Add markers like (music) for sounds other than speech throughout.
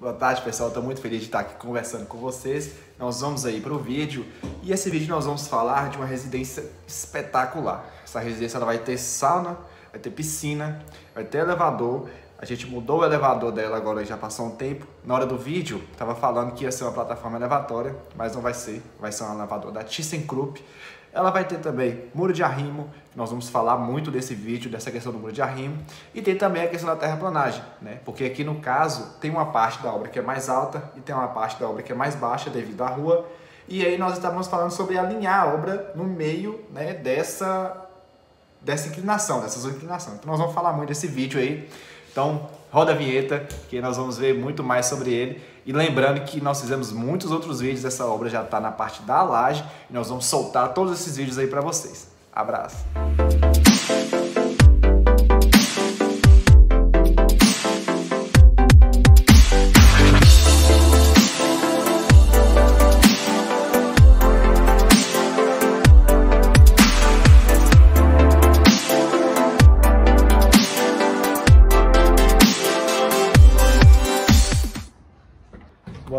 Boa tarde, pessoal. Estou muito feliz de estar aqui conversando com vocês. Nós vamos aí para o vídeo e esse vídeo nós vamos falar de uma residência espetacular. Essa residência ela vai ter sauna, vai ter piscina, vai ter elevador. A gente mudou o elevador dela agora, já passou um tempo. Na hora do vídeo, estava falando que ia ser uma plataforma elevatória, mas não vai ser. Vai ser um elevador da ThyssenKrupp. Ela vai ter também muro de arrimo, nós vamos falar muito desse vídeo, dessa questão do muro de arrimo, e tem também a questão da terraplanagem, né? Porque aqui no caso tem uma parte da obra que é mais alta e tem uma parte da obra que é mais baixa devido à rua, e aí nós estávamos falando sobre alinhar a obra no meio né, dessa, dessa inclinação, dessas inclinações. Então nós vamos falar muito desse vídeo aí. Então roda a vinheta, que nós vamos ver muito mais sobre ele. E lembrando que nós fizemos muitos outros vídeos, essa obra já está na parte da laje, e nós vamos soltar todos esses vídeos aí para vocês. Abraço!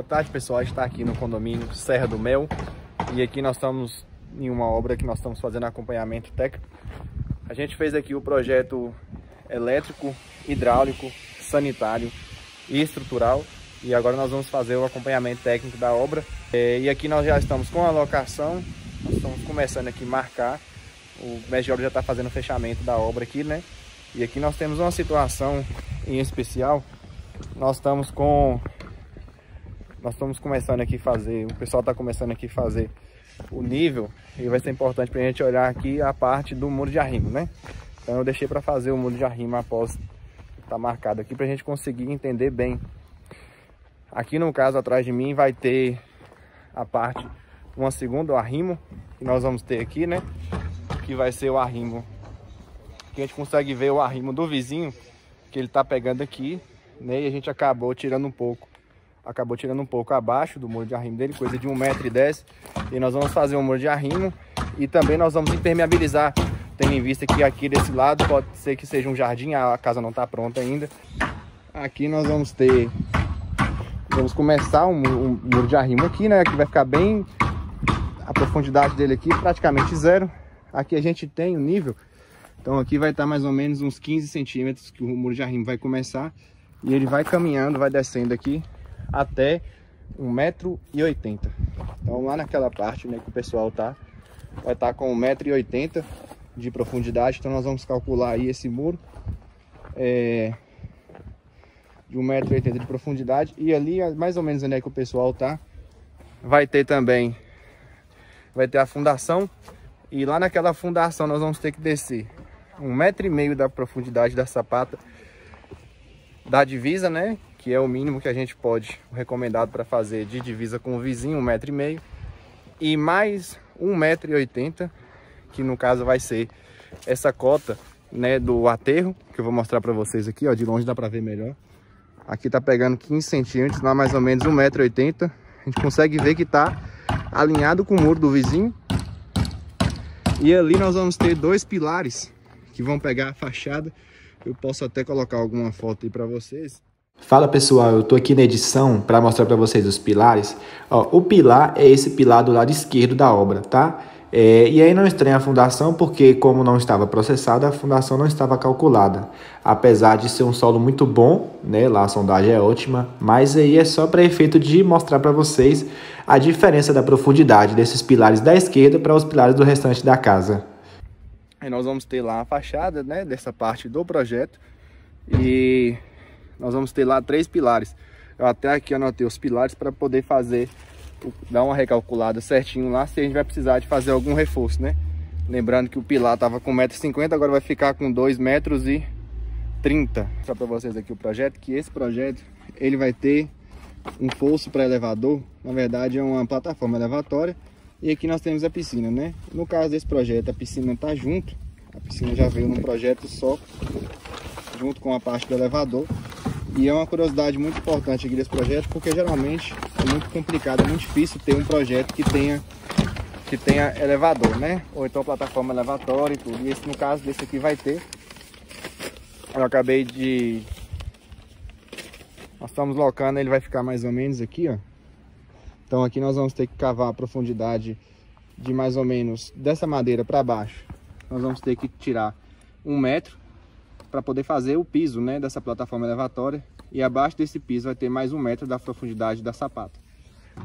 Boa tarde pessoal, a gente está aqui no condomínio Serra do Mel e aqui nós estamos em uma obra que nós estamos fazendo acompanhamento técnico. A gente fez aqui o projeto elétrico, hidráulico, sanitário e estrutural e agora nós vamos fazer o acompanhamento técnico da obra. É, e aqui nós já estamos com a locação, nós estamos começando aqui a marcar, o mestre de obra já está fazendo o fechamento da obra aqui, né? E aqui nós temos uma situação em especial, nós estamos com nós estamos começando aqui a fazer, o pessoal está começando aqui a fazer o nível e vai ser importante para a gente olhar aqui a parte do muro de arrimo, né? Então eu deixei para fazer o muro de arrimo após tá marcado aqui para a gente conseguir entender bem. Aqui no caso atrás de mim vai ter a parte uma segunda arrimo que nós vamos ter aqui, né? Que vai ser o arrimo que a gente consegue ver o arrimo do vizinho que ele tá pegando aqui, né? E a gente acabou tirando um pouco acabou tirando um pouco abaixo do muro de arrimo dele, coisa de 1,10m. E nós vamos fazer um muro de arrimo e também nós vamos impermeabilizar, tendo em vista que aqui desse lado pode ser que seja um jardim, a casa não está pronta ainda. Aqui nós vamos ter, vamos começar um, um muro de arrimo aqui, né, que vai ficar bem, a profundidade dele aqui praticamente zero. Aqui a gente tem o nível, então aqui vai estar mais ou menos uns 15 centímetros que o muro de arrimo vai começar. E ele vai caminhando, vai descendo aqui até 1,80m. Então lá naquela parte né, que o pessoal tá, vai estar tá com 1,80m de profundidade. Então nós vamos calcular aí esse muro é, de 1,80m de profundidade. E ali, mais ou menos onde é que o pessoal tá, vai ter também, vai ter a fundação. E lá naquela fundação nós vamos ter que descer um metro e meio da profundidade da sapata da divisa, né? Que é o mínimo que a gente pode, recomendado para fazer de divisa com o vizinho, um metro e meio, e mais um metro e oitenta, que no caso vai ser essa cota, né, do aterro, que eu vou mostrar para vocês aqui, ó, de longe dá para ver melhor. Aqui tá pegando 15 centímetros, lá mais ou menos um metro e oitenta, a gente consegue ver que tá alinhado com o muro do vizinho. E ali nós vamos ter dois pilares que vão pegar a fachada. Eu posso até colocar alguma foto aí para vocês. Fala pessoal, eu tô aqui na edição para mostrar para vocês os pilares. Ó, o pilar é esse pilar do lado esquerdo da obra, tá? É, e aí não estranha a fundação porque como não estava processada, a fundação não estava calculada. Apesar de ser um solo muito bom, né? Lá a sondagem é ótima, mas aí é só para efeito de mostrar para vocês a diferença da profundidade desses pilares da esquerda para os pilares do restante da casa. Aí nós vamos ter lá a fachada, né? Dessa parte do projeto. E nós vamos ter lá três pilares. Eu até aqui anotei os pilares para poder fazer, dar uma recalculada certinho lá, se a gente vai precisar de fazer algum reforço, né? Lembrando que o pilar estava com 1,50m, agora vai ficar com 2,30 metros e 30. Só para vocês aqui o projeto, que esse projeto, ele vai ter um fosso para elevador, na verdade é uma plataforma elevatória, e aqui nós temos a piscina, né? No caso desse projeto, a piscina está junto, a piscina já veio num projeto só, junto com a parte do elevador. E é uma curiosidade muito importante aqui desse projeto, porque geralmente é muito complicado, é muito difícil ter um projeto que tenha, que tenha elevador, né? Ou então plataforma elevatória e tudo. E esse, no caso desse aqui vai ter. Eu acabei de Nós estamos locando, ele vai ficar mais ou menos aqui, ó. Então aqui nós vamos ter que cavar a profundidade de mais ou menos dessa madeira para baixo. Nós vamos ter que tirar um metro para poder fazer o piso né, dessa plataforma elevatória. E abaixo desse piso vai ter mais um metro da profundidade da sapata.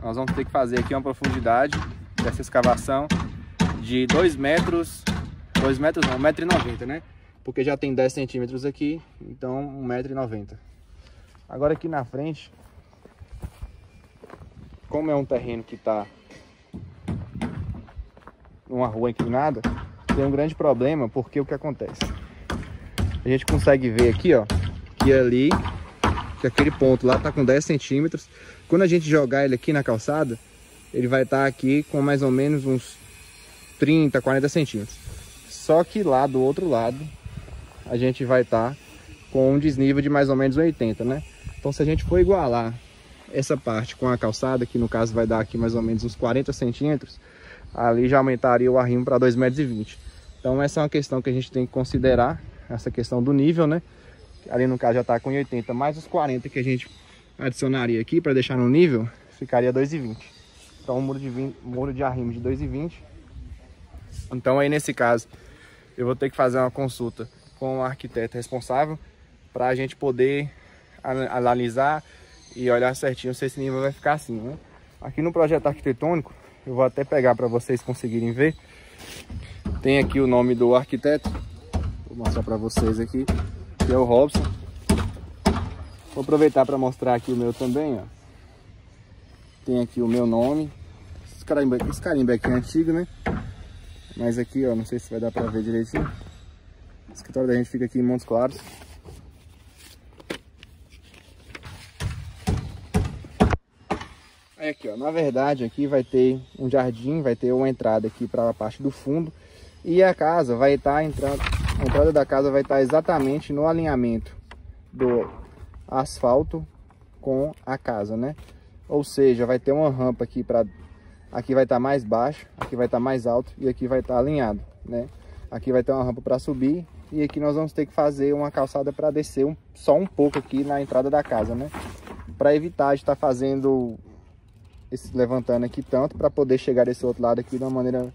Nós vamos ter que fazer aqui uma profundidade dessa escavação de 2 metros, 2 metros não, 1,90m, né? Porque já tem 10 centímetros aqui, então 1,90m. Agora aqui na frente, como é um terreno que está numa rua inclinada, tem um grande problema, porque o que acontece? A gente consegue ver aqui, ó, que ali, que aquele ponto lá tá com 10 centímetros. Quando a gente jogar ele aqui na calçada, ele vai estar tá aqui com mais ou menos uns 30, 40 centímetros. Só que lá do outro lado, a gente vai estar tá com um desnível de mais ou menos 80, né? Então se a gente for igualar essa parte com a calçada, que no caso vai dar aqui mais ou menos uns 40 centímetros, ali já aumentaria o arrimo para 2,20 metros. Então essa é uma questão que a gente tem que considerar, essa questão do nível, né? Ali no caso já está com 80, mais os 40 que a gente adicionaria aqui para deixar no nível, ficaria 2,20. Então um muro de, 20, muro de arrimo de 2,20. Então aí nesse caso, eu vou ter que fazer uma consulta com o arquiteto responsável para a gente poder analisar e olhar certinho se esse nível vai ficar assim, né? Aqui no projeto arquitetônico, eu vou até pegar para vocês conseguirem ver. Tem aqui o nome do arquiteto. Vou mostrar para vocês aqui, que é o Robson. Vou aproveitar para mostrar aqui o meu também, ó. Tem aqui o meu nome. Esse carimbo, aqui é antigo, né? Mas aqui, ó, não sei se vai dar para ver direitinho. O escritório da gente fica aqui em Montes Claros. É aqui, ó, na verdade aqui vai ter um jardim, vai ter uma entrada aqui para a parte do fundo e a casa vai estar tá entrando, a entrada da casa vai estar exatamente no alinhamento do asfalto com a casa, né? Ou seja, vai ter uma rampa aqui para aqui vai estar mais baixo, aqui vai estar mais alto e aqui vai estar alinhado, né? Aqui vai ter uma rampa para subir e aqui nós vamos ter que fazer uma calçada para descer um, só um pouco aqui na entrada da casa, né? Para evitar de estar fazendo esse levantando aqui tanto para poder chegar desse outro lado aqui de uma maneira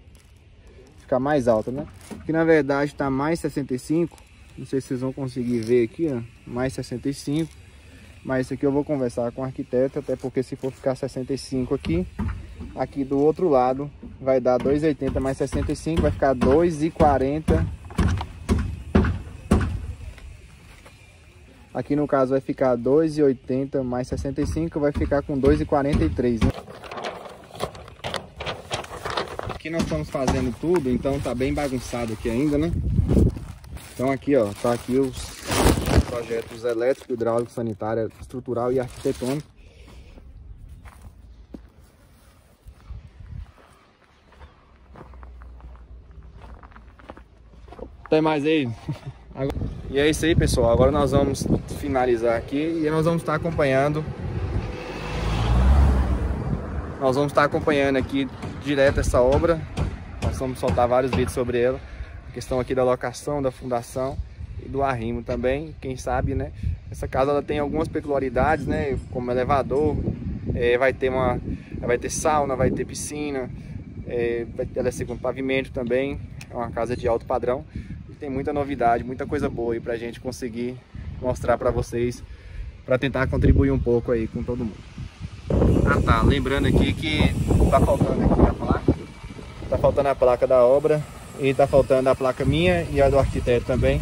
ficar mais alta, né? Que na verdade está mais 65, não sei se vocês vão conseguir ver aqui, ó, mais 65. Mas isso aqui eu vou conversar com o arquiteto, até porque se for ficar 65 aqui, aqui do outro lado vai dar 2,80 mais 65, vai ficar 2,40 Aqui no caso vai ficar 2,80 mais 65, vai ficar com 2,43, né? Aqui nós estamos fazendo tudo, então tá bem bagunçado aqui ainda, né? Então aqui, ó, tá aqui os projetos elétrico, hidráulico, sanitário, estrutural e arquitetônico. Tem mais aí? (laughs) E é isso aí, pessoal. Agora nós vamos finalizar aqui e nós vamos estar acompanhando. Nós vamos estar acompanhando aqui direto essa obra. Nós vamos soltar vários vídeos sobre ela. A questão aqui da locação, da fundação e do arrimo também. Quem sabe, né? Essa casa ela tem algumas peculiaridades, né? Como elevador, é, vai ter uma, vai ter sauna, vai ter piscina. É, ela é segundo pavimento também. É uma casa de alto padrão tem muita novidade, muita coisa boa aí pra gente conseguir mostrar pra vocês, pra tentar contribuir um pouco aí com todo mundo. Ah tá, lembrando aqui que tá faltando aqui a placa, tá faltando a placa da obra e tá faltando a placa minha e a do arquiteto também.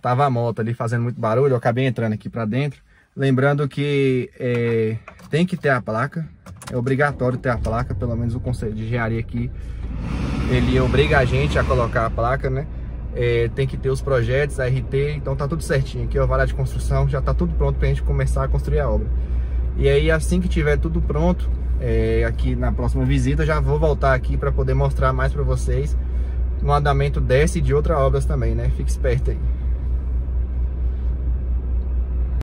Tava a moto ali fazendo muito barulho, eu acabei entrando aqui pra dentro. Lembrando que é, tem que ter a placa, é obrigatório ter a placa, pelo menos o conselho de engenharia aqui ele obriga a gente a colocar a placa, né? É, tem que ter os projetos, a RT, então tá tudo certinho. Aqui é o Vale de Construção, já tá tudo pronto pra gente começar a construir a obra. E aí assim que tiver tudo pronto, é, aqui na próxima visita, já vou voltar aqui para poder mostrar mais para vocês no andamento dessa e de outras obras também, né? Fique esperto aí.